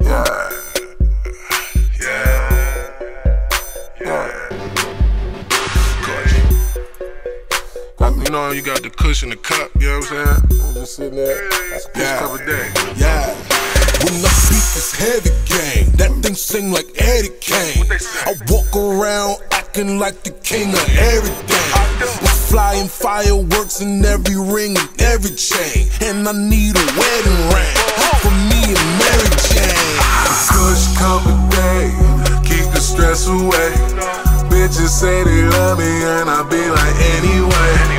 Yeah. Yeah. Yeah. You know, you got the cushion, the cup, you know what I'm saying? I'm just sitting there. That's a Yeah. cup a day. Yeah. When I speak this heavy game, that thing sing like Eddie Kane. I walk around acting like the king of everything. Flying fireworks in every ring and every chain. And I need a wedding ring for me and Mary Jane. Cup a day, keep the stress away. Bitches say they love me, and I be like, anyway.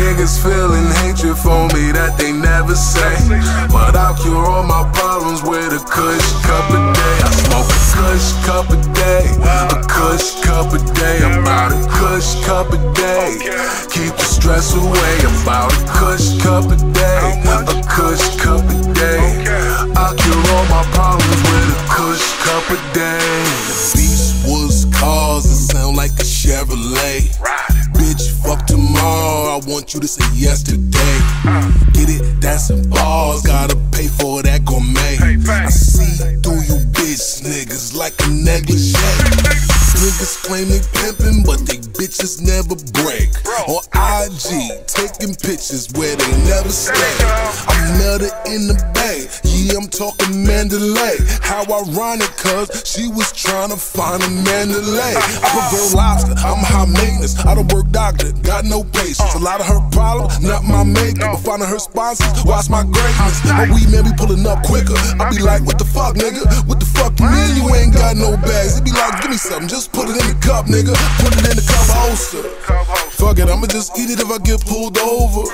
Niggas feeling hatred for me that they never say. But I'll cure all my problems with a Kush cup a cup a day, keep the stress away. About a Kush cup a day, a Kush cup a day. I cure all my problems with a Kush cup a day. The beast was cars, it sound like a Chevrolet. Bitch, fuck tomorrow. I want you to say yesterday. Get it? That's in bars. Gotta pay for that gourmet. I see through you bitch niggas like a negligee. Niggas claim they pimpin', bitches never break. On IG, taking pictures where they never stay. I met her in the bay. Yeah, I'm talking Mandalay. How ironic, cuz she was trying to find a Mandalay. I prefer lobster, I'm high maintenance. I don't work doctor, got no patience. A lot of her problems, not my makeup. But finding her sponsors, watch my greatness. My weed man be pulling up quicker. I be like, what the fuck, nigga? What the fuck you mean you ain't got no bags? It be like, give me something, just put it in the cup, nigga. Put it in the cup Fuck it, I'ma just eat it if I get pulled over.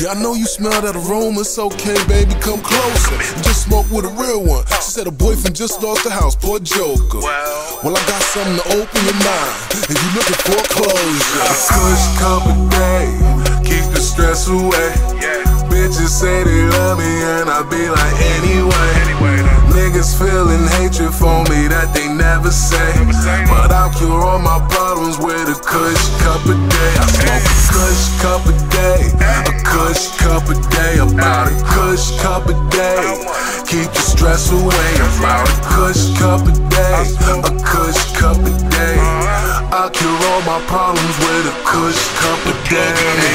Yeah, I know you smell that aroma, it's okay, baby, come closer. Just smoke with a real one. She said her boyfriend just lost the house, poor Joker. Well, I got something to open your mind if you looking for closure. Kush cup a day, keep the stress away. Bitches say they love me, and I be like, anyway. Niggas feeling hatred for me that they never say. But I'll cure all my problems with a Kush cup a day. I smoke a Kush cup a day, a Kush cup a day, about a Kush cup a day. Keep the stress away, about a Kush cup a day, a Kush cup a day. I cure all my problems with a Kush cup a day.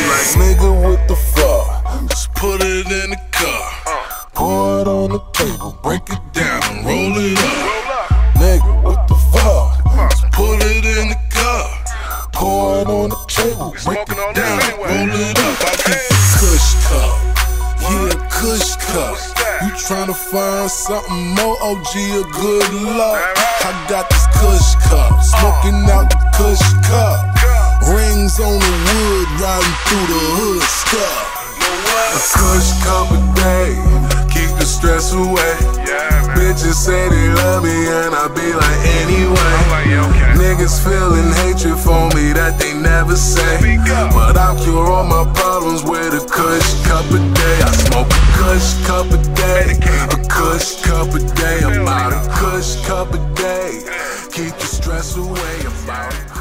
It in the car. Pour it on the table, break it down, and roll it up. Nigga, what the fuck? Just put it in the car. Pour it on the table, break it down, roll it up. I got the Kush cup. Yeah, Kush cup. You tryna find something more OG good luck? I got this Kush cup, smoking out the Kush cup. Rings on the wood, riding through the hood stuff. Kush cup a day, keep the stress away. Bitches say they love me, and I be like, anyway. Niggas feeling hatred for me that they never say. But I'll cure all my problems with a Kush cup a day. I smoke a Kush cup a day, a Kush cup a day, about a Kush cup a day. Keep the stress away, about a